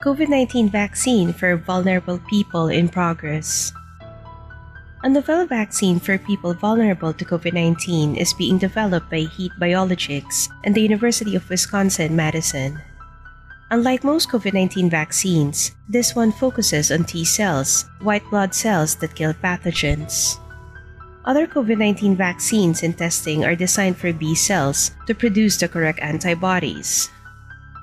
COVID 19 vaccine for vulnerable people in progress. A novel vaccine for people vulnerable to COVID 19 is being developed by Heat Biologics and the University of Wisconsin Madison. Unlike most COVID 19 vaccines, this one focuses on T cells, white blood cells that kill pathogens. Other COVID 19 vaccines in testing are designed for B cells to produce the correct antibodies.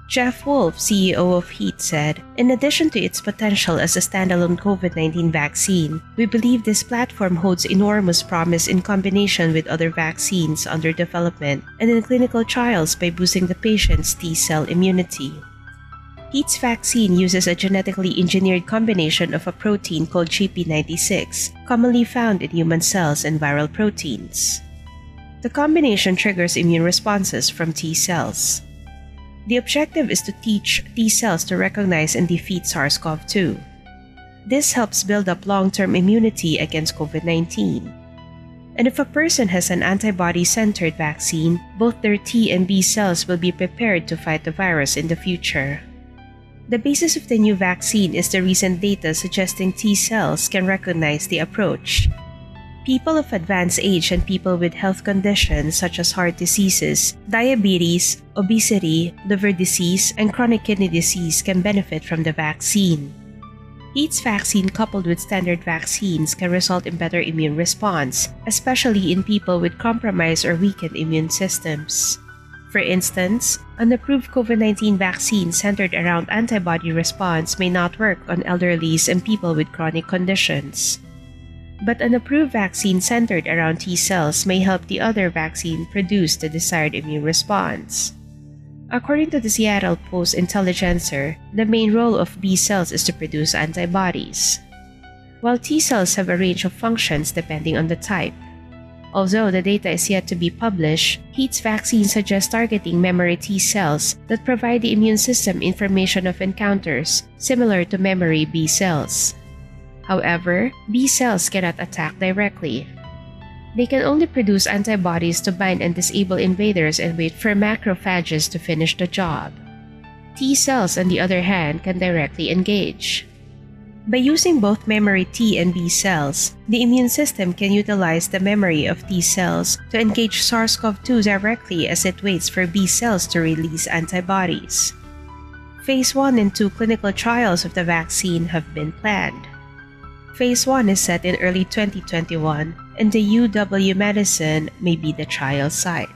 Jeff Wolf, CEO of Heat, said In addition to its potential as a standalone COVID 19 vaccine, we believe this platform holds enormous promise in combination with other vaccines under development and in clinical trials by boosting the patient's T cell immunity. Heat's vaccine uses a genetically engineered combination of a protein called GP96, commonly found in human cells and viral proteins. The combination triggers immune responses from T cells. The objective is to teach T cells to recognize and defeat SARS CoV 2. This helps build up long term immunity against COVID 19. And if a person has an antibody centered vaccine, both their T and B cells will be prepared to fight the virus in the future. The basis of the new vaccine is the recent data suggesting T cells can recognize the approach People of advanced age and people with health conditions such as heart diseases, diabetes, obesity, liver disease, and chronic kidney disease can benefit from the vaccine. Each vaccine coupled with standard vaccines can result in better immune response, especially in people with compromised or weakened immune systems. For instance, an approved COVID 19 vaccine centered around antibody response may not work on elderlies and people with chronic conditions. But an approved vaccine centered around T cells may help the other vaccine produce the desired immune response. According to the Seattle Post Intelligencer, the main role of B cells is to produce antibodies, while T cells have a range of functions depending on the type. Although the data is yet to be published, Heat's vaccine suggests targeting memory T cells that provide the immune system information of encounters, similar to memory B cells. However, B cells cannot attack directly. They can only produce antibodies to bind and disable invaders and wait for macrophages to finish the job. T cells, on the other hand, can directly engage. By using both memory T and B cells, the immune system can utilize the memory of T cells to engage SARS CoV 2 directly as it waits for B cells to release antibodies. Phase 1 and 2 clinical trials of the vaccine have been planned. Phase 1 is set in early 2021, and the UW Madison may be the trial site.